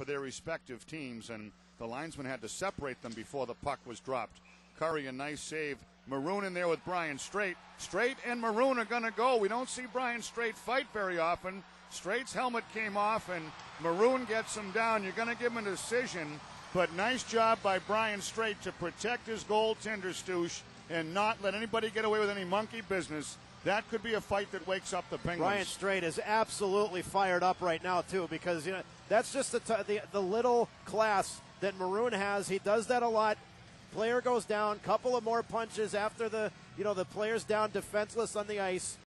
for their respective teams, and the linesman had to separate them before the puck was dropped. Curry, a nice save. Maroon in there with Brian Strait. Strait and Maroon are going to go. We don't see Brian Strait fight very often. Strait's helmet came off, and Maroon gets him down. You're going to give him a decision, but nice job by Brian Strait to protect his goaltender, Stoosh, and not let anybody get away with any monkey business. That could be a fight that wakes up the Penguins. Ryan Strait is absolutely fired up right now too because you know that's just the, t- the the little class that Maroon has. He does that a lot. Player goes down, couple of more punches after the you know the player's down defenseless on the ice.